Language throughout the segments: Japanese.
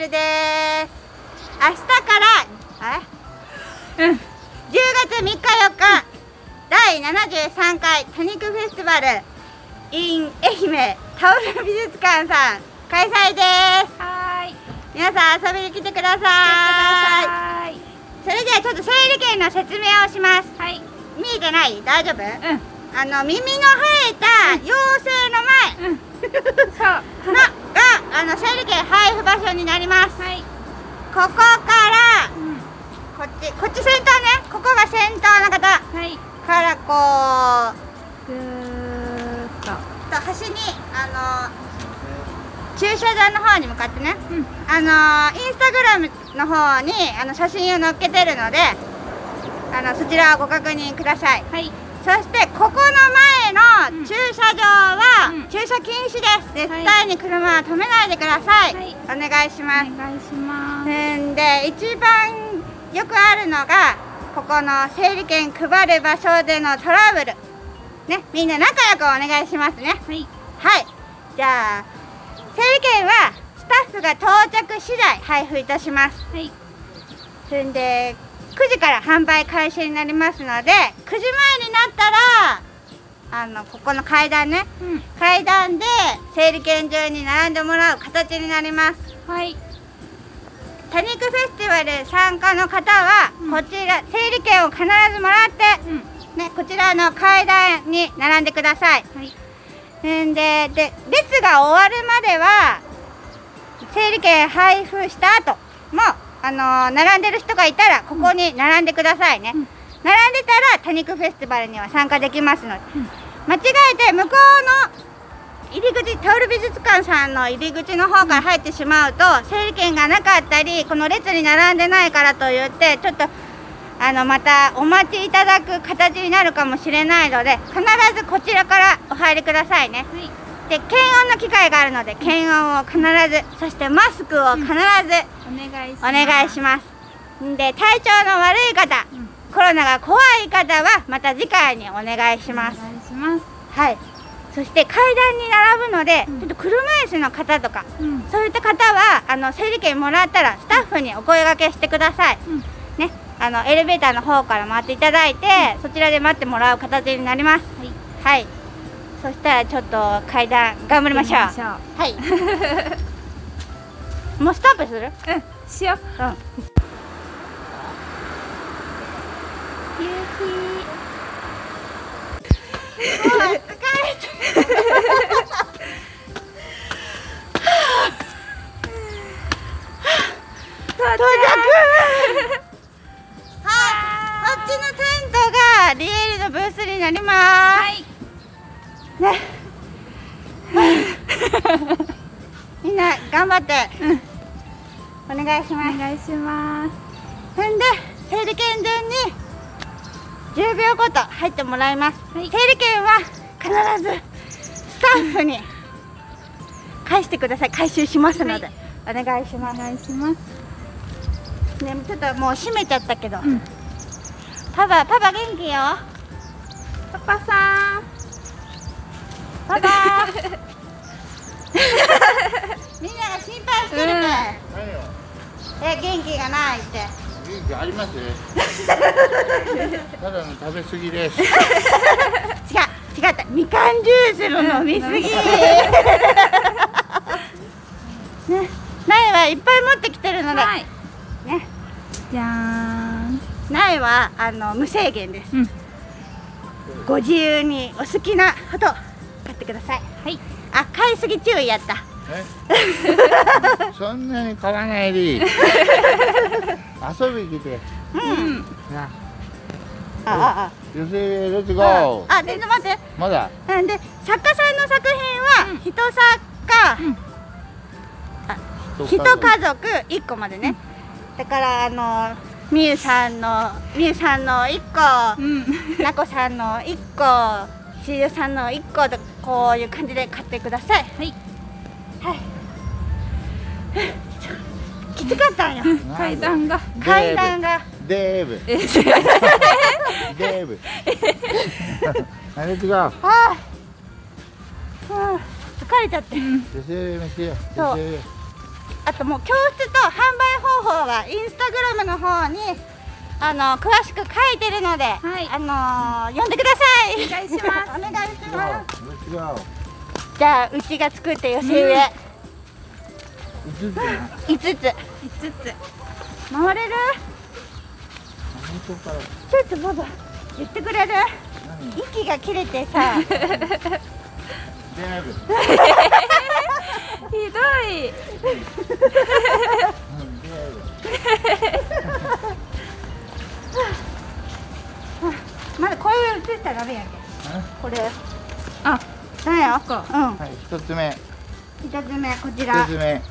ルです。明日からえうん。10月3日4日第73回多肉フェスティバル in 愛媛タオル美術館さん開催です。はーい。皆さん遊びに来てください。それではちょっと整理券の説明をします。はい。見えてない？大丈夫？うん。あの耳の生えた妖精の前。うん。そう。のがあの整理券配布場所になります。はい。ここからうんこっちこっち先頭ね。ここが先頭の方。はい。からこぐーっと端にあの駐車場の方に向かってね。うん。あのインスタグラムの方にあの写真を載っけてるのであのそちらをご確認ください。はいそしてここの前の駐車場はうん。駐車禁止です。絶対に車は止めないでください、はい。お願いします。お願いします。んで一番よくあるのがここの整理券配る場所でのトラブル。ねみんな仲良くお願いしますね。はい。はい。じゃあ整理券はスタッフが到着次第配布いたします。はい。そんで9時から販売開始になりますので9時前になったらあのここの階段ねうん。階段で整理券場に並んでもらう形になります。はい。多肉フェスティバル参加の方は、うん。こちら整理券を必ずもらって、うん。ね、こちらの階段に並んでください。はい。んでで列が終わるまでは整理券配布した後もあのー並んでる人がいたらここに並んでくださいね、うん。並んでたら多肉フェスティバルには参加できますので、うん。間違えて向こうの入り口タオル美術館さんの入り口の方から入ってしまうと整理券がなかったりこの列に並んでないからといってちょっとあのまたお待ちいただく形になるかもしれないので必ずこちらからお入りくださいね。はいで検温の機会があるので検温を必ずそしてマスクを必ずお願いしおます。願いします。んで体調の悪い方うん。コロナが怖い方はまた次回にお願いします。はい。そして階段に並ぶので、うん。ちょっと車椅子の方とかうん。そういった方はあの整理券もらったらスタッフにお声掛けしてください。うん。ね。あのエレベーターの方から回っていただいて、そちらで待ってもらう形になります。はい。はいそしたらちょっと階段頑張りましょう。はい。もうストップする？ううんしよう。うん。夕もう疲れ願いしおます願いします。そんで整理券順に10秒ごと入ってもらいます、はい。整理券は必ずスタッフに返してください。回収しますので、お願い。しまお願いします。すねちょっともう閉めちゃったけど、うん。パパパパ元気よ。パパさん。パパみえ元気がないって。元気あります？ただの食べ過ぎです。違う違った。みかんジュースの飲みすぎ、ね苗はいっぱい持ってきてるので、はい。ね。じゃーん。苗はあの無制限です。うん。ご自由にお好きなほど買ってください。はい。あ買いすぎ注意やった。え そんなに買わないでいい。遊びに来て。うん。な。あああ。女性レッツゴー。ああ全然待って。まだ？なんで作家さんの作品はうん。人作家、うん。一家族。一個までね、だからあのみゆさんのみゆさんの一個うん。なこさんの一個しゆさんの一個とこういう感じで買ってください。はいはいきつかったんよ 階段が。階段が。デーブ。えデーブ。あレッツゴー。ああうん疲れちゃって。うん。そう。あとともう教室と販売方法はインスタグラムの方にあの詳しく書いてるので、はい。あのー読んでください。お願いします。お願いします。じゃあうちが作った寄せ植え五つな五つ。5つ。回れる？ちょっとババ言ってくれる？何？息が切れてさ。ひどいよ。うん。はい一つ目。一つ目こちら。一つ。目。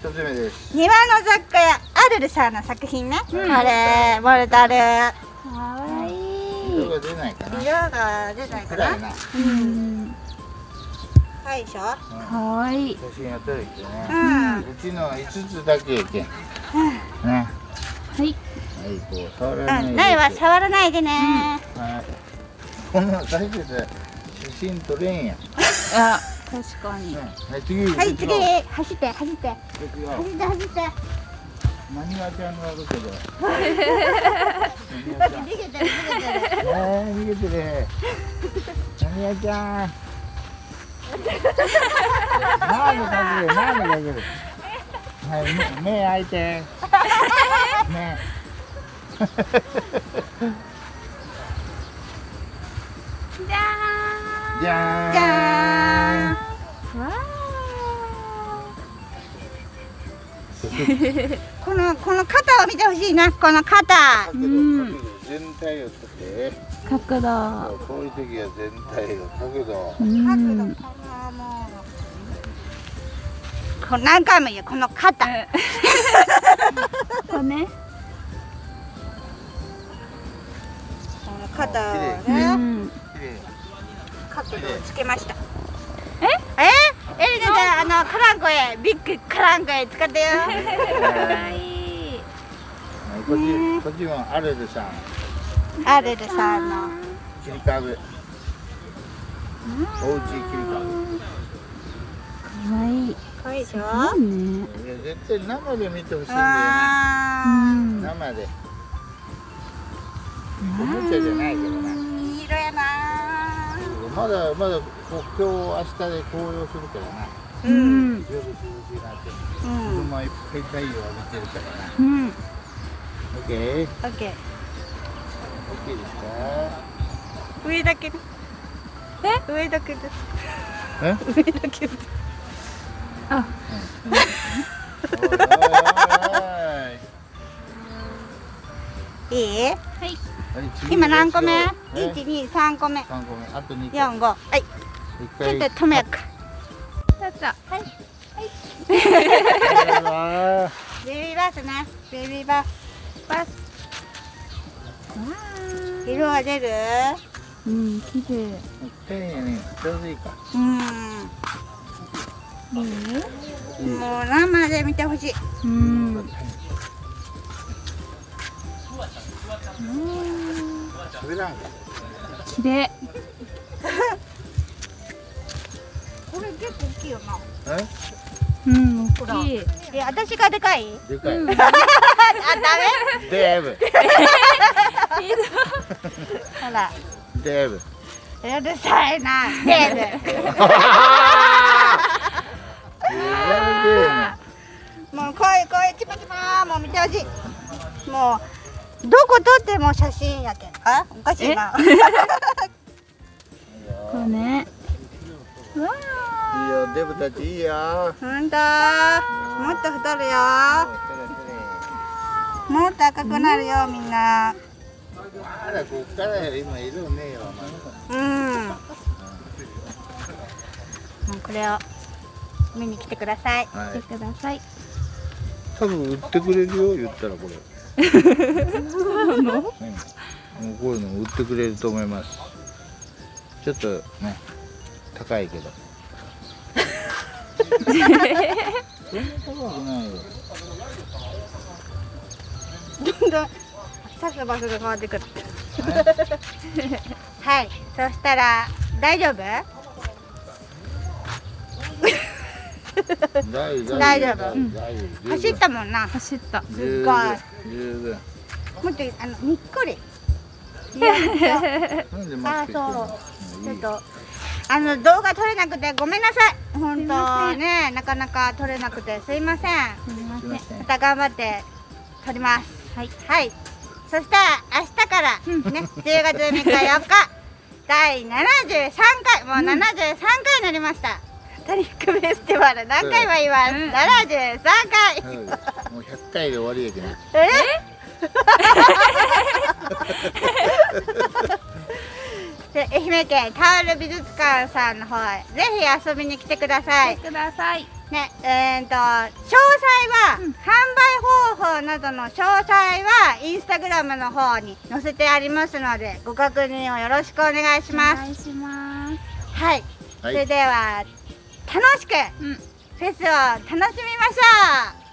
一つ目です。庭の雑貨屋アルルさんの作品ね。これモルタル。かわい色が出ないかな。色が出ないかな。暗いな。うん。はいでしょ。かわいい。写真を撮るってね。うん。うちのは五つだけやけん。ね。はい。はいこう触らないで。うん、ないは触らないでね。はいこんな大切写真撮れんやん。あ確かに。はい次はい、次走って、走って、走って、走って。何がちゃんがあるけど。逃げてる、逃げてる。えー、逃げてる。何がちゃん。なんでかけるなんでかけるはい目目開いて。目じゃじゃーん。じゃーん。わこの、この肩を見てほしいな、この肩。角度。全体を撮ってー角度。こういう時は全体を角度。う角度、んこのもう。これ何回も言う、この肩。こうねこの肩をうね、角度をつけました。え？え？エリナちゃん、あの、カランコへ、ビッグカランコへ使ってよ。かわいこっちこっちもアレルさん。アルルさんの。切り株。おうち切り株。かわいい。かわいいでしょ？いいね。いや絶対生で見てほしいんだよね。生で。おもちゃじゃないけどなまだまだこう今日明日で紅葉するからなー。うん夜涼しいなってうん。車いっぱい太陽浴びてるからなうんオッケーオッオッケー。ケーですか？上だけ。え？上だけです。え？上だけです。あおいおいおい？今何個目？え一二三個目。三個目あと二個四五。はい。一ちょ回っと止めようか。ちょっとはいあベビーバスね。ベビーバス。バス色が出る？うん綺麗ー丁寧にちょうどいいかうん。いいもう生で見てほしい。うん滑らんか綺麗これ結構大きいよな。えうん大きいえ、私がでかい？でかいうん あ、ダデブメ？ほら。デブうるさいな。デブ。やべえなもうこういうこういうチパチパもう見てほしいもうどこ撮っても写真やけんあおかしいな。こうねうわいいよデブたちいいよ。ほんと。もっと太るよ。もっと赤くなるよみんな。まだこっから今色ねえようん。もうこれを見に来てください。はーしてください。多分売ってくれるよ言ったらこれうん、もうこういうの売ってくれると思います。ちょっとね高いけど。そんな高くないよ。どんどん刺す場所が変わってくる。はい。そしたら大丈夫？大丈夫。大丈夫。大丈夫。走ったもんな。走った。す十っごい。分十分。もっとあのにっこり。あのちょっとあの動画撮れなくてごめんなさい。本当ねなかなか撮れなくてすいません。すみまた頑張って撮ります。はい。はい。そしたら明日からね10月3日4日 第73回もう73回になりました。トリックフェスティバル何回も言います、うん。73回、はい。もう100回で終わりやけど。え？で愛媛県タオル美術館さんの方へ。ぜひ遊びに来てください。来てください。ねえー、と詳細は、うん。販売方法などの詳細はインスタグラムの方に載せてありますのでご確認をよろしくお願いしおます。願いします。はい、はい。それでは楽しくうん。フェスを楽しみましょう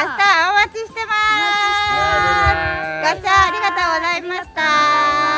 お待ちしてます。ご視聴ありがとうございました